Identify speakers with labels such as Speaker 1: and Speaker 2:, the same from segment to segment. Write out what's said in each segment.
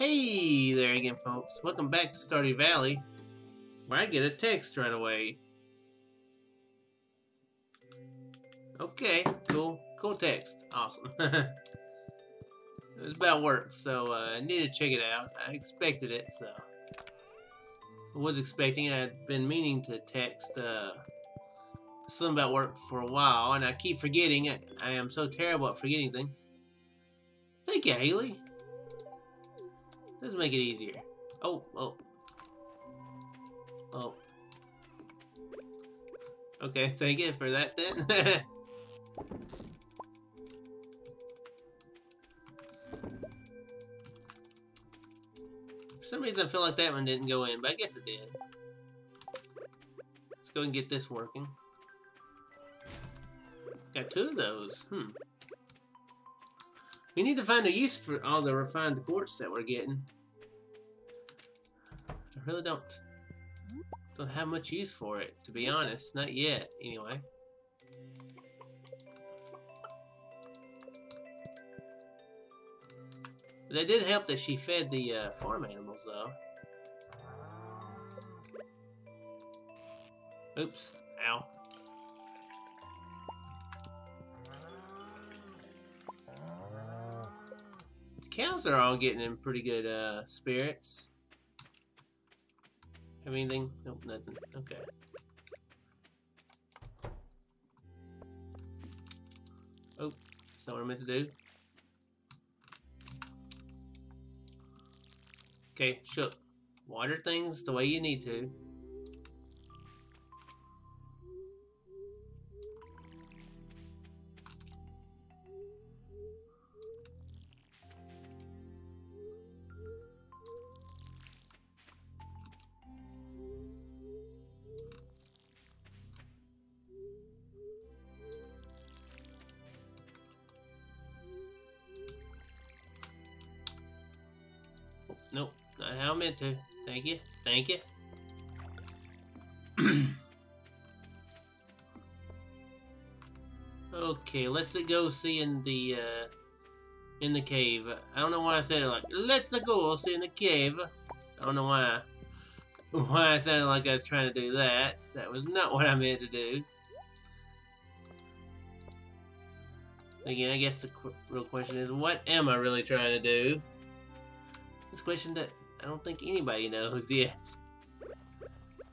Speaker 1: Hey there again, folks. Welcome back to Stardew Valley, where I get a text right away. Okay, cool. Cool text. Awesome. it was about work, so uh, I need to check it out. I expected it, so... I was expecting it. I'd been meaning to text uh, something about work for a while, and I keep forgetting. I, I am so terrible at forgetting things. Thank you, Haley. Does make it easier. Oh, oh. Oh. Okay, thank you for that then. for some reason I feel like that one didn't go in, but I guess it did. Let's go and get this working. Got two of those. Hmm. We need to find a use for all the refined quartz that we're getting. I really don't don't have much use for it, to be honest. Not yet, anyway. But that did help that she fed the uh, farm animals, though. Oops. Ow. Cows are all getting in pretty good uh, spirits. Have anything? Nope, nothing. Okay. Oh, that's not what I meant to do. Okay, shook. Water things the way you need to. Meant to. Thank you. Thank you. okay, let's go see in the uh, in the cave. I don't know why I said it like let's go see in the cave. I don't know why why I sounded like I was trying to do that. That was not what I meant to do. Again, I guess the qu real question is, what am I really trying to do? This question that I don't think anybody knows yet.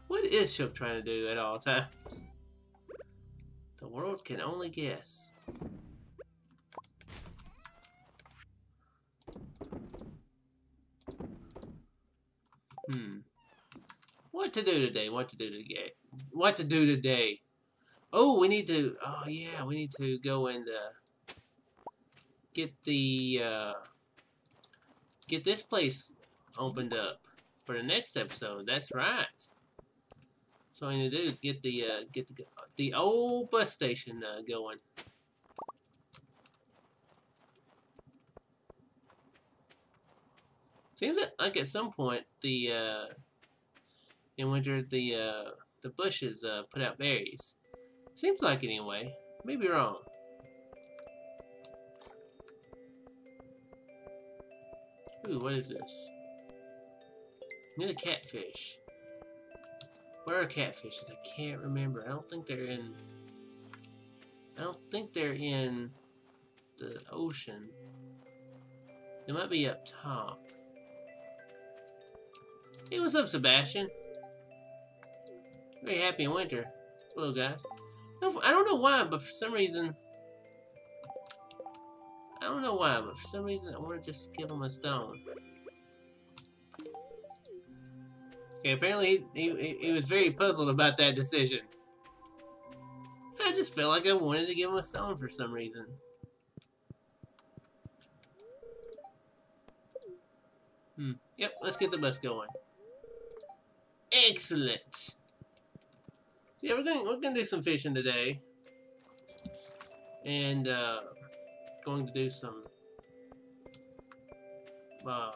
Speaker 1: What is Shook trying to do at all times? The world can only guess. Hmm. What to do today? What to do today? What to do today? Oh, we need to... Oh, yeah, we need to go and uh, get the... Uh, get this place opened up for the next episode. That's right. So I need to do is get the uh, get the the old bus station uh, going. Seems like at some point the uh, in winter the uh, the bushes uh, put out berries. Seems like anyway. Maybe wrong. Ooh, what is this? Need a catfish. Where are catfishes? I can't remember. I don't think they're in... I don't think they're in the ocean. They might be up top. Hey, what's up, Sebastian? Very happy in winter. Hello, guys. I don't know why, but for some reason... I don't know why, but for some reason I want to just give him a stone. Okay, apparently he, he, he was very puzzled about that decision. I just felt like I wanted to give him a stone for some reason. Hmm. Yep, let's get the bus going. Excellent. So yeah, we're going we're gonna do some fishing today. And uh going to do some uh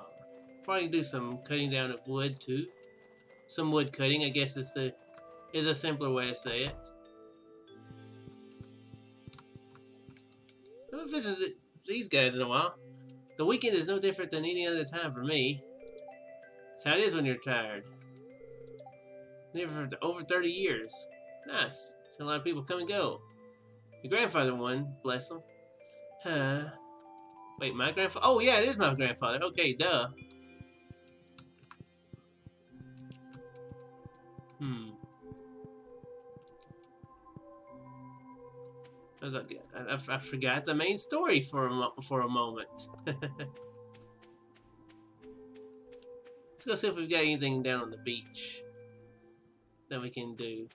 Speaker 1: probably do some cutting down of wood too some wood cutting, I guess is the is a simpler way to say it. I haven't visited these guys in a while. The weekend is no different than any other time for me. It's how it is when you're tired. Never for over 30 years. Nice. A lot of people come and go. Your grandfather won, bless him. Huh. Wait, my grandfather? Oh, yeah, it is my grandfather. Okay, duh. I I, I forgot the main story for a, for a moment. Let's go see if we've got anything down on the beach that we can do.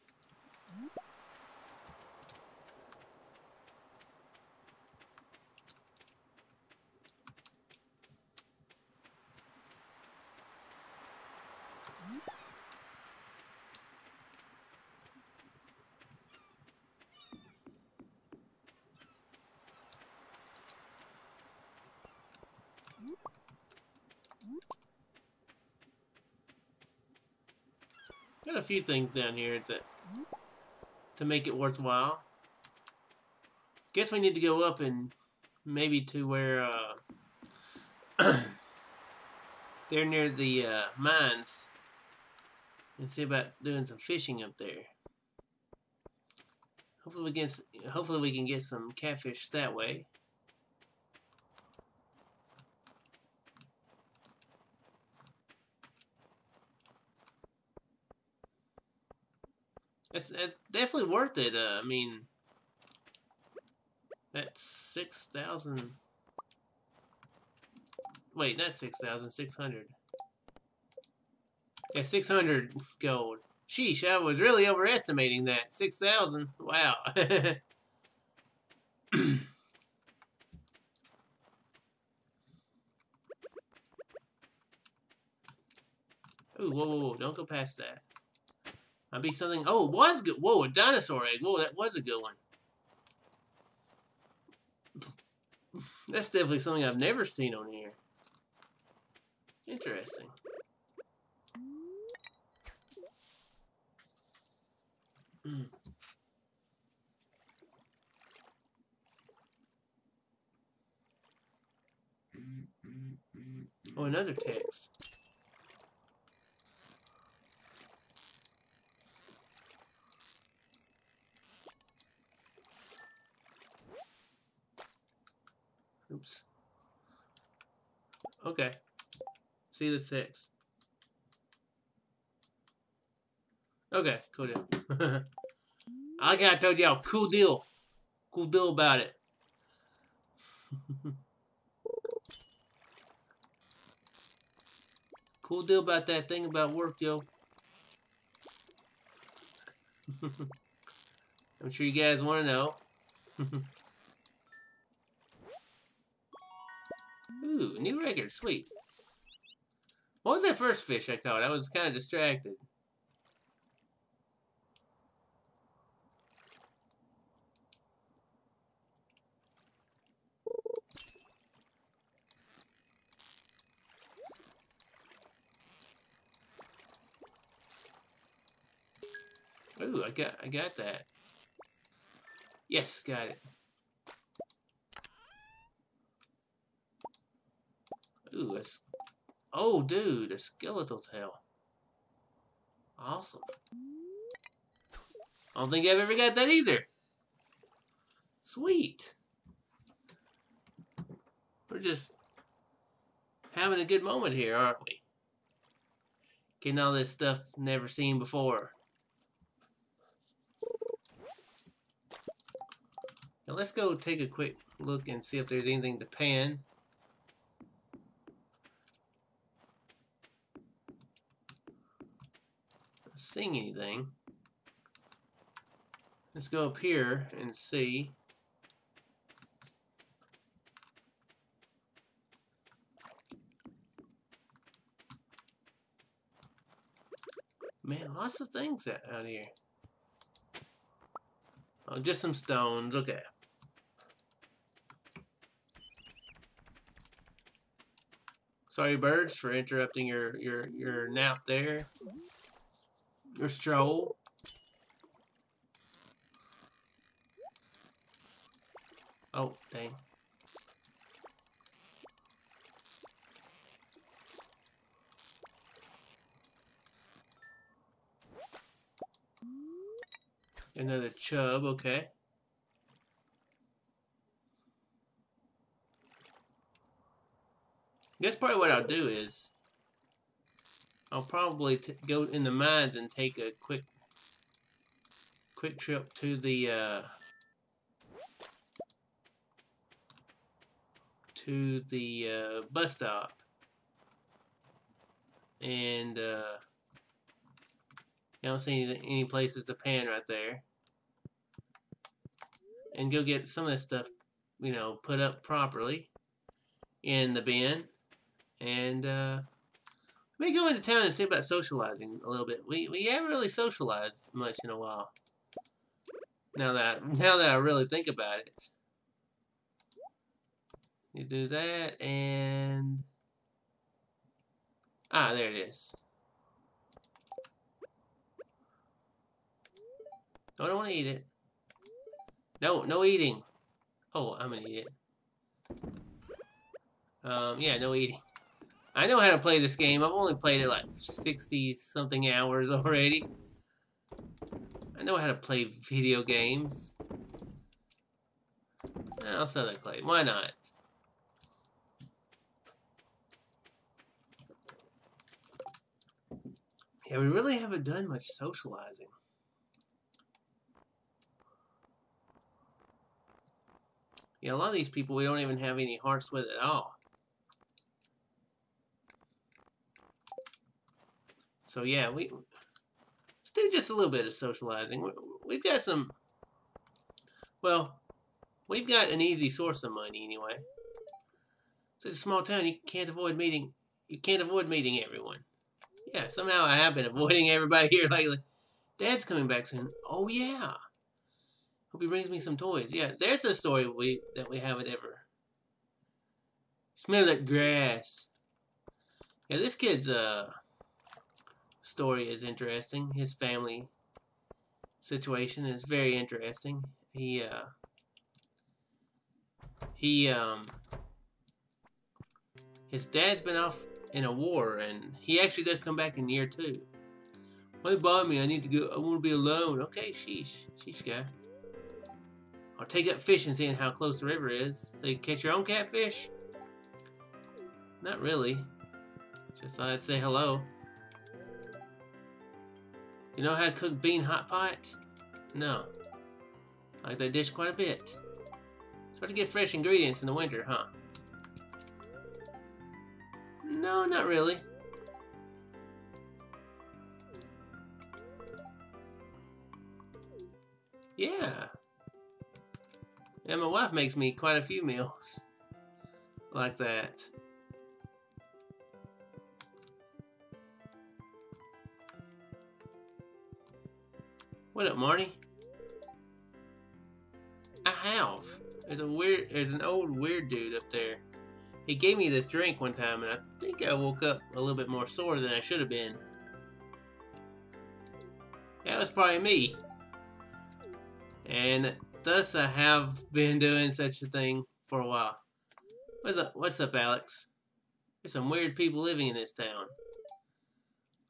Speaker 1: Got a few things down here that to make it worthwhile. Guess we need to go up and maybe to where uh, they're near the uh, mines and see about doing some fishing up there. Hopefully we can hopefully we can get some catfish that way. It's, it's definitely worth it. Uh, I mean, that's 6,000. Wait, that's 6,600. Yeah, 600 gold. Sheesh, I was really overestimating that. 6,000. Wow. Ooh, whoa, whoa, whoa, don't go past that. Might be something. Oh, was good. Whoa, a dinosaur egg. Whoa, that was a good one. That's definitely something I've never seen on here. Interesting. Hmm. Oh, another text. Oops. Okay. See the six. Okay, cool deal. I like I told y'all, cool deal. Cool deal about it. cool deal about that thing about work, yo. I'm sure you guys want to know. New record, sweet. What was that first fish I caught? I was kind of distracted. Ooh, I got I got that. Yes, got it. Ooh, it's... Oh, dude, a skeletal tail. Awesome. I don't think I've ever got that either. Sweet. We're just having a good moment here, aren't we? Getting all this stuff never seen before. Now let's go take a quick look and see if there's anything to pan. Seeing anything. Let's go up here and see. Man, lots of things out here. Oh, just some stones. Okay. Sorry, birds, for interrupting your your your nap there. There's Joel. Oh, dang. Another chub, okay. Guess probably what I'll do is I'll probably go in the mines and take a quick quick trip to the uh, to the uh, bus stop. And uh, I don't see any, any places to pan right there. And go get some of this stuff you know put up properly in the bin. And uh, me go into town and see about socializing a little bit. We we haven't really socialized much in a while. Now that now that I really think about it. You do that and ah there it is. No, I don't want to eat it. No, no eating. Oh, I'm gonna eat it. Um, yeah, no eating. I know how to play this game. I've only played it like 60 something hours already. I know how to play video games. I'll sell that clay. Why not? Yeah, we really haven't done much socializing. Yeah, a lot of these people we don't even have any hearts with at all. So yeah, we let's do just a little bit of socializing. We've got some. Well, we've got an easy source of money anyway. Such a small town, you can't avoid meeting. You can't avoid meeting everyone. Yeah, somehow I have been avoiding everybody here lately. Dad's coming back soon. Oh yeah. Hope he brings me some toys. Yeah, there's a story we that we haven't ever. Smell that grass. Yeah, this kid's uh story is interesting. His family situation is very interesting. He uh he um his dad's been off in a war and he actually does come back in year two. Why bother me? I need to go I wanna be alone. Okay, sheesh. Sheesh guy. I'll take up fishing seeing how close the river is. So you catch your own catfish? Not really. Just thought I'd say hello. You know how to cook bean hot pot? No. I like that dish quite a bit. It's hard to get fresh ingredients in the winter, huh? No, not really. Yeah. And my wife makes me quite a few meals like that. What up, Marty? I have. There's a weird, there's an old weird dude up there. He gave me this drink one time, and I think I woke up a little bit more sore than I should have been. That was probably me. And thus I have been doing such a thing for a while. What's up, what's up, Alex? There's some weird people living in this town.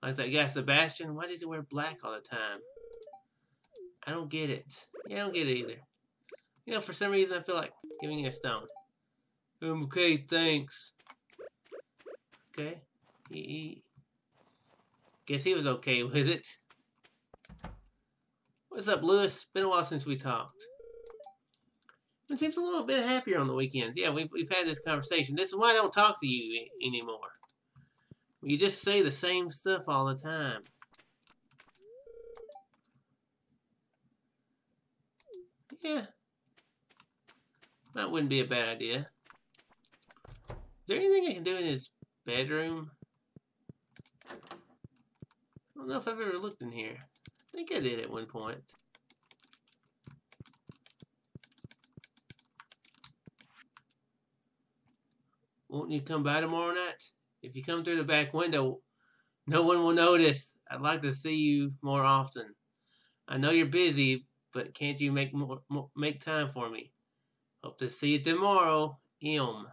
Speaker 1: Like that guy Sebastian, why does he wear black all the time? I don't get it. Yeah, I don't get it either. You know, for some reason I feel like giving you a stone. Um, okay, thanks. Okay. He, guess he was okay with it. What's up, Lewis? Been a while since we talked. It seems a little bit happier on the weekends. Yeah, we've, we've had this conversation. This is why I don't talk to you anymore. You just say the same stuff all the time. Yeah. That wouldn't be a bad idea. Is there anything I can do in his bedroom? I don't know if I've ever looked in here. I think I did at one point. Won't you come by tomorrow night? If you come through the back window, no one will notice. I'd like to see you more often. I know you're busy, but can't you make more, more make time for me? Hope to see you tomorrow, M.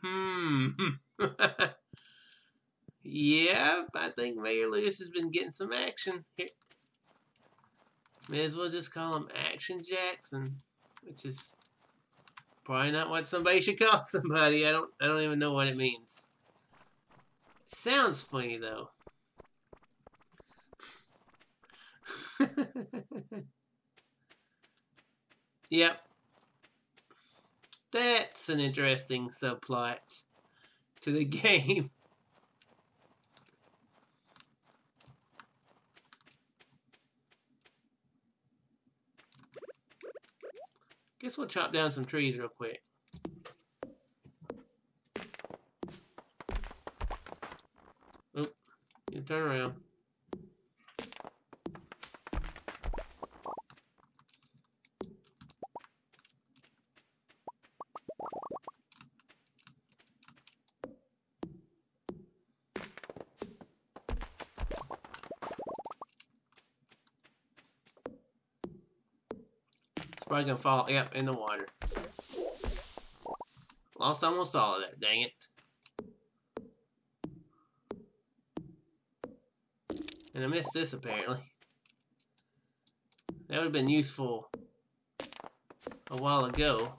Speaker 1: Hmm. yeah, I think Mayor Lewis has been getting some action. Here, May as well just call him Action Jackson, which is probably not what somebody should call somebody. I don't I don't even know what it means. Sounds funny though. yep. That's an interesting subplot to the game. Guess we'll chop down some trees real quick. Oop, you turn around. Probably gonna fall, yep, in the water. Lost almost all of that, dang it. And I missed this apparently. That would have been useful a while ago.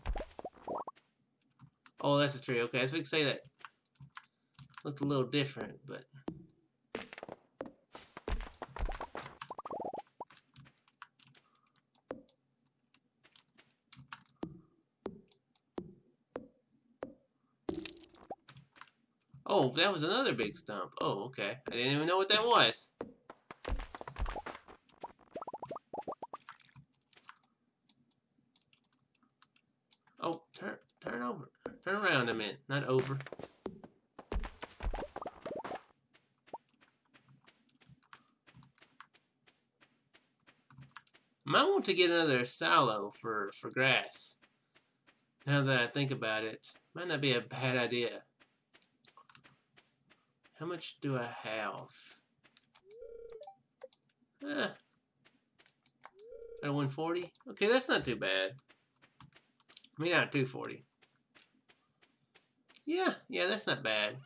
Speaker 1: Oh, that's a tree. Okay, I was going to say that looked a little different, but Oh, that was another big stump. Oh, okay. I didn't even know what that was. Oh, turn, turn over. Turn around a minute. Not over. Might want to get another silo for, for grass. Now that I think about it, might not be a bad idea. How much do I have? Eh. At 140? Okay, that's not too bad. I mean, not 240. Yeah, yeah, that's not bad.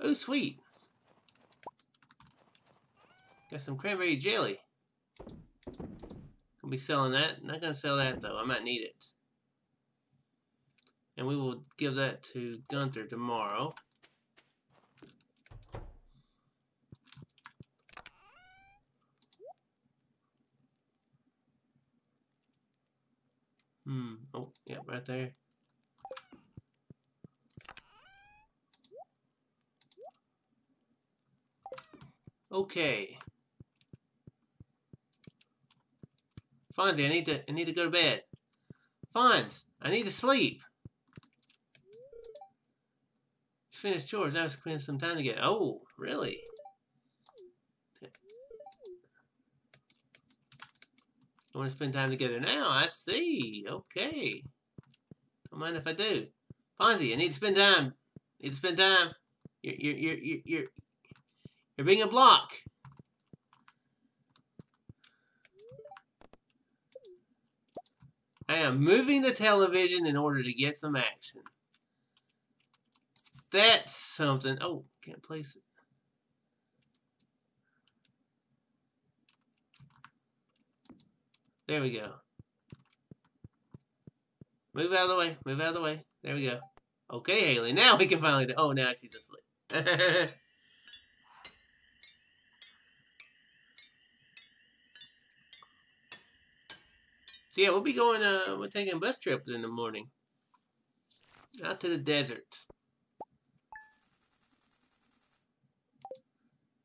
Speaker 1: Oh, sweet. Got some cranberry jelly. Gonna be selling that. Not gonna sell that though. I might need it. And we will give that to Gunther tomorrow. Hmm. Oh, yeah, right there. Okay. Fonzie, I need to I need to go to bed. Fonz, I need to sleep. Just finished chores. I was spending some time to get. Oh, really? I want to spend time together now. I see. Okay. Don't mind if I do. Fonzie, I need to spend time. Need to spend time. You're you're you're you're you're, you're being a block. I am moving the television in order to get some action. That's something. Oh, can't place it. There we go. Move out of the way. Move out of the way. There we go. Okay, Haley. Now we can finally Oh, now she's asleep. so yeah, we'll be going, uh, we're taking a bus trip in the morning. Out to the desert.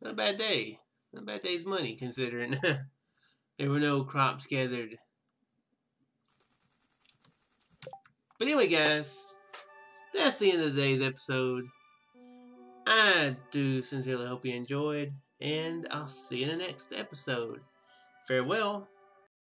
Speaker 1: Not a bad day. Not a bad day's money, considering There were no crops gathered. But anyway, guys, that's the end of today's episode. I do sincerely hope you enjoyed, and I'll see you in the next episode. Farewell.